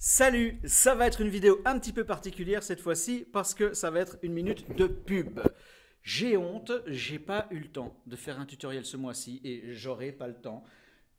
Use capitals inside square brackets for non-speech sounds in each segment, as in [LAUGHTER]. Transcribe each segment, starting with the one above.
Salut, ça va être une vidéo un petit peu particulière cette fois-ci parce que ça va être une minute de pub. J'ai honte, j'ai pas eu le temps de faire un tutoriel ce mois-ci et j'aurai pas le temps.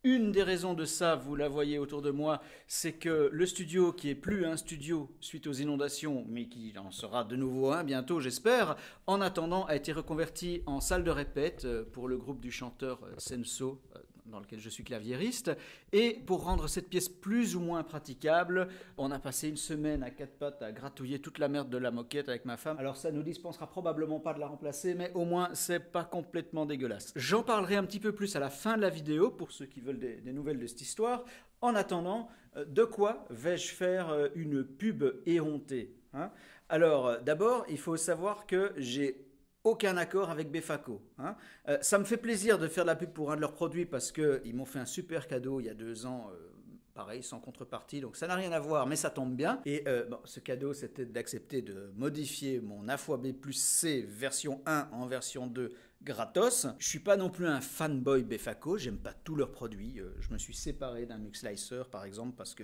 Une des raisons de ça, vous la voyez autour de moi, c'est que le studio, qui est plus un studio suite aux inondations, mais qui en sera de nouveau un bientôt, j'espère, en attendant, a été reconverti en salle de répète euh, pour le groupe du chanteur euh, Senso, euh, dans lequel je suis claviériste. Et pour rendre cette pièce plus ou moins praticable, on a passé une semaine à quatre pattes à gratouiller toute la merde de la moquette avec ma femme. Alors ça nous dispensera probablement pas de la remplacer, mais au moins c'est pas complètement dégueulasse. J'en parlerai un petit peu plus à la fin de la vidéo pour ceux qui veulent des, nouvelles de cette histoire. En attendant, euh, de quoi vais-je faire euh, une pub éhontée hein? Alors euh, d'abord, il faut savoir que j'ai aucun accord avec Befaco. Hein. Euh, ça me fait plaisir de faire de la pub pour un de leurs produits parce qu'ils m'ont fait un super cadeau il y a deux ans. Euh, pareil, sans contrepartie, donc ça n'a rien à voir, mais ça tombe bien. Et euh, ce cadeau, c'était d'accepter de modifier mon A plus C version 1 en version 2 gratos. Je suis pas non plus un fanboy Befaco, j'aime pas tous leurs produits. Euh, je me suis séparé d'un Mix Slicer par exemple parce que.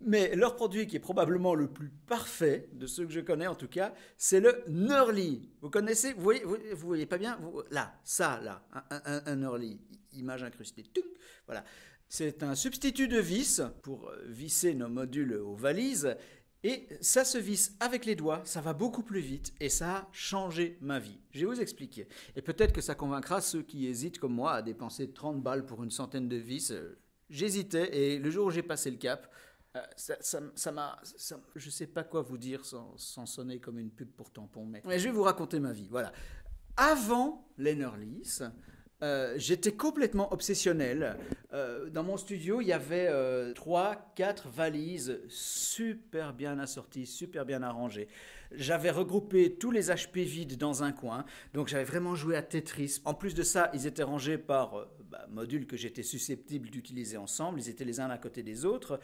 Mais leur produit qui est probablement le plus parfait de ceux que je connais en tout cas, c'est le Nurly. Vous connaissez Vous voyez, voyez pas bien Là, ça, là, un, un, image incrustée. Voilà. C'est un substitut de vis pour euh, visser nos modules aux valises. Et ça se visse avec les doigts, ça va beaucoup plus vite et ça a changé ma vie. Je vais vous expliquer. Et peut-être que ça convaincra ceux qui hésitent comme moi à dépenser 30 balles pour une centaine de vis. J'hésitais et le jour où j'ai passé le cap, euh, ça m'a. je ne sais pas quoi vous dire sans, sonner comme une pub pour tampon, mais, mais je vais vous raconter ma vie. Voilà. Avant l'Enerlis, euh, j'étais complètement obsessionnel. Euh, dans mon studio, il y avait euh, trois, quatre valises super bien assorties, super bien arrangées. J'avais regroupé tous les HP vides dans un coin, donc j'avais vraiment joué à Tetris. En plus de ça, ils étaient rangés par bah, modules que j'étais susceptible d'utiliser ensemble. Ils étaient les uns à côté des autres.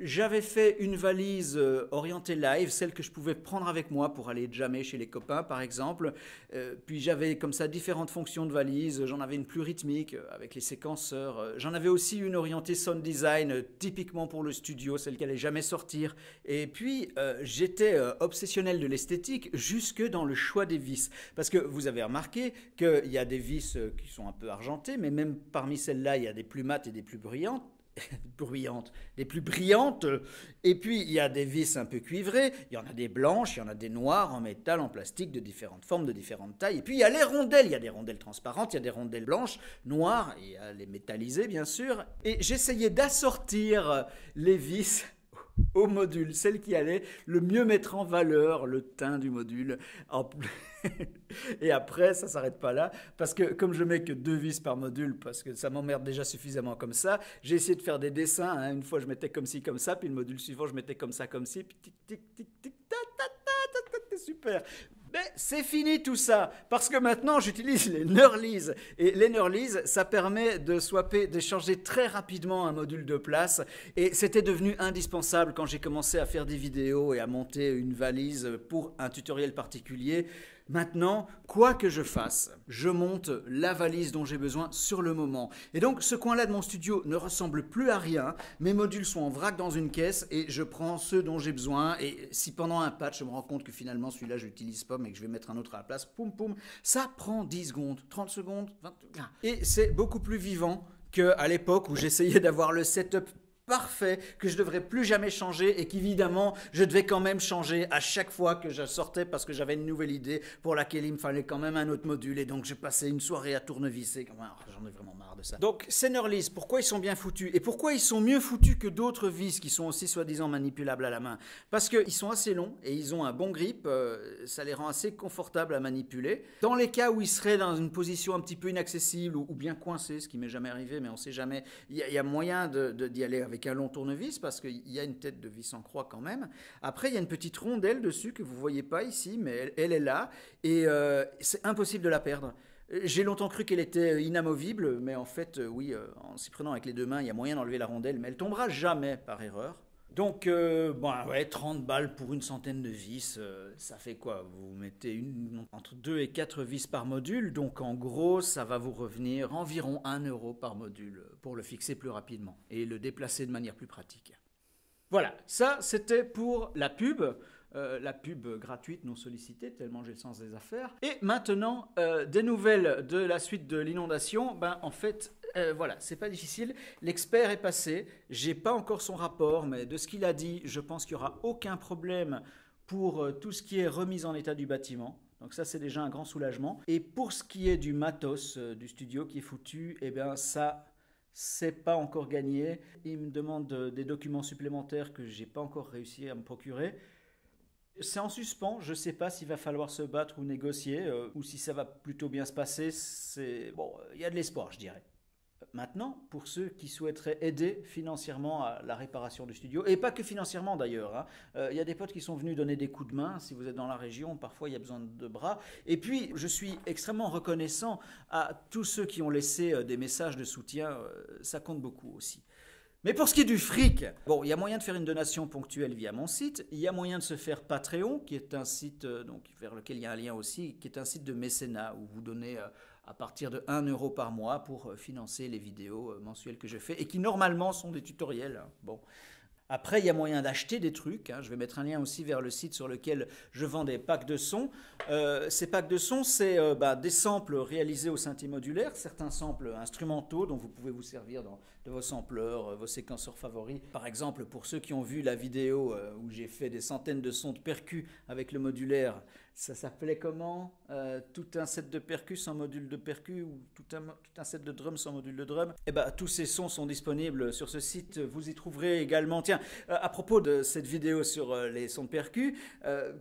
J'avais fait une valise euh, orientée live, celle que je pouvais prendre avec moi pour aller jammer chez les copains, par exemple. Euh, puis j'avais comme ça différentes fonctions de valise. J'en avais plus rythmique euh, avec les séquenceurs. J'en avais aussi une orientée sound design, typiquement pour le studio, celle qui allait jamais sortir. Et puis j'étais obsessionnel de l'esthétique jusque dans le choix des vis. Parce que vous avez remarqué qu'il y a des vis qui sont un peu argentées, mais même parmi celles-là, il y a des plus mates et des plus brillantes [LAUGHS] bruyantes, des plus brillantes. Et puis, il y a des vis un peu cuivrées, il y en a des blanches, il y en a des noires, en métal, en plastique, de différentes formes, de différentes tailles. Et puis, il y a les rondelles, il y a des rondelles transparentes, il y a des rondelles blanches, noires, il y a les métallisées, bien sûr. Et j'essayais d'assortir les vis au module, celle qui allait le mieux mettre en valeur le teint du module. Et après, ça s'arrête pas là, parce que comme je mets que deux vis par module, parce que ça m'emmerde déjà suffisamment comme ça, j'ai essayé de faire des dessins. Hein. Une fois, je mettais comme ci, comme ça, puis le module suivant, je mettais comme ça, comme ci, puis tic, tic, tic, tic, ta, ta, ta, ta, super. Mais c'est fini tout ça, parce que maintenant j'utilise les Nurlies. Et les Nurlies, ça permet de swapper, d'échanger très rapidement un module de place. Et c'était devenu indispensable quand j'ai commencé à faire des vidéos et à monter une valise pour un tutoriel particulier. Maintenant, quoi que je fasse, je monte la valise dont j'ai besoin sur le moment. Et donc, ce coin-là de mon studio ne ressemble plus à rien. Mes modules sont en vrac dans une caisse et je prends ceux dont j'ai besoin. Et si pendant un patch, je me rends compte que finalement, celui-là, je l'utilise pas, mais que je vais mettre un autre à la place, poum, poum, ça prend 10 secondes, 30 secondes, 20... Et c'est beaucoup plus vivant qu'à l'époque où j'essayais d'avoir le setup parfait que je devrais plus jamais changer et qu'évidemment je devais quand même changer à chaque fois que je sortais parce que j'avais une nouvelle idée pour laquelle il me fallait quand même un autre module et donc j'ai passé une soirée à tournevisser. J'en ai vraiment marre Donc Senerlis, pourquoi ils sont bien foutus et pourquoi ils sont mieux foutus que d'autres vis qui sont aussi soi-disant manipulables à la main? Parce qu'ils sont assez longs et ils ont un bon grip, euh, ça les rend assez confortables à manipuler. Dans les cas où ils seraient dans une position un petit peu inaccessible ou, bien coincés, ce qui m'est jamais arrivé, mais on sait jamais, il y, a moyen d'y aller avec un long tournevis parce qu'il y a une tête de vis en croix quand même. Après, il y a une petite rondelle dessus que vous voyez pas ici, mais elle, est là et euh, c'est impossible de la perdre. J'ai longtemps cru qu'elle était inamovible, mais en fait, euh, oui, euh, en s'y prenant avec les deux mains, il y a moyen d'enlever la rondelle, mais elle tombera jamais par erreur. Donc, bon, ouais, 30 balles pour une centaine de vis, ça fait quoi? Vous mettez entre 2 et 4 vis par module, donc en gros, ça va vous revenir environ 1 euro par module pour le fixer plus rapidement et le déplacer de manière plus pratique. Voilà, ça c'était pour la pub. Euh, la pub gratuite non sollicitée, tellement j'ai le sens des affaires. Et maintenant, euh, des nouvelles de la suite de l'inondation. Ben, en fait, euh, voilà, c'est pas difficile. L'expert est passé. J'ai pas encore son rapport, mais de ce qu'il a dit, je pense qu'il y aura aucun problème pour tout ce qui est remise en état du bâtiment. Donc ça, c'est déjà un grand soulagement. Et pour ce qui est du matos du studio qui est foutu, eh bien ça, c'est pas encore gagné. Il me demande des documents supplémentaires que j'ai pas encore réussi à me procurer. C'est en suspens, je ne sais pas s'il va falloir se battre ou négocier, euh, ou si ça va plutôt bien se passer. C'est bon, il y a de l'espoir, je dirais. Maintenant, pour ceux qui souhaiteraient aider financièrement à la réparation du studio, et pas que financièrement d'ailleurs, hein, euh, il y a des potes qui sont venus donner des coups de main. Si vous êtes dans la région, parfois il y a besoin de bras. Et puis, je suis extrêmement reconnaissant à tous ceux qui ont laissé euh, des messages de soutien. ça compte beaucoup aussi. Mais pour ce qui est du fric, bon, il y a moyen de faire une donation ponctuelle via mon site. Il y a moyen de se faire Patreon, qui est un site euh, donc, vers lequel il y a un lien aussi, qui est un site de mécénat où vous donnez euh, à partir de 1 euro par mois pour euh, financer les vidéos mensuelles que je fais et qui normalement sont des tutoriels. Hein. Bon. Après, il y a moyen d'acheter des trucs. Hein. Je vais mettre un lien aussi vers le site sur lequel je vends des packs de sons. ces packs de sons, c'est bah, des samples réalisés au synthé modulaire, certains samples instrumentaux dont vous pouvez vous servir dans vos sampleurs, euh, vos séquenceurs favoris. Par exemple, pour ceux qui ont vu la vidéo euh, où j'ai fait des centaines de sons de percus avec le modulaire, ça s'appelait comment euh, Tout un set de percus sans module de percus ou tout un, tout un set de drums sans module de drum? Eh ben, tous ces sons sont disponibles sur ce site. Vous y trouverez également. Tiens, à propos de cette vidéo sur les sons de percus,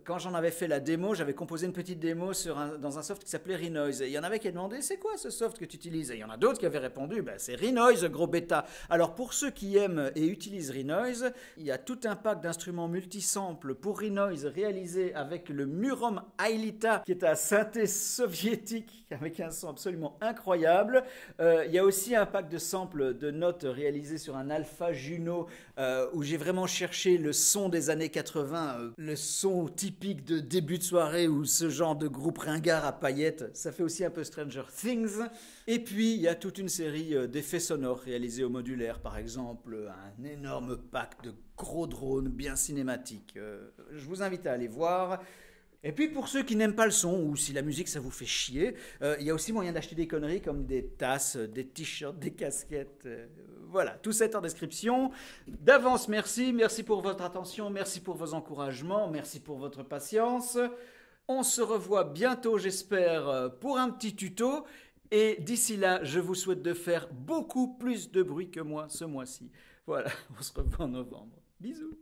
quand j'en avais fait la démo, j'avais composé une petite démo dans un soft qui s'appelait Renoise. Et il y en avait qui demandaient c'est quoi ce soft que tu utilises? Et il y en a d'autres qui avaient répondu ben, c'est Renoise, gros bêta alors pour ceux qui aiment et utilisent Renoise, il y a tout un pack d'instruments multisamples pour Renoise réalisé avec le Murom Ailita, qui est un synthé soviétique avec un son absolument incroyable. Euh, il y a aussi un pack de samples de notes réalisé sur un Alpha Juno euh, où j'ai vraiment cherché le son des années 80, euh, le son typique de début de soirée ou ce genre de groupe ringard à paillettes. Ça fait aussi un peu Stranger Things. Et puis il y a toute une série d'effets sonores réalisés modulaire, par exemple, un énorme pack de gros drones bien cinématiques. Euh, je vous invite à aller voir. Et puis pour ceux qui n'aiment pas le son ou si la musique ça vous fait chier, euh, il y a aussi moyen d'acheter des conneries comme des tasses, des t-shirts, des casquettes. Euh, voilà, tout ça est en description. D'avance, merci. Merci pour votre attention, merci pour vos encouragements, merci pour votre patience. On se revoit bientôt, j'espère, pour un petit tuto. Et d'ici là, je vous souhaite de faire beaucoup plus de bruit que moi ce mois-ci. Voilà, [LAUGHS] on se revoit en novembre. Bisous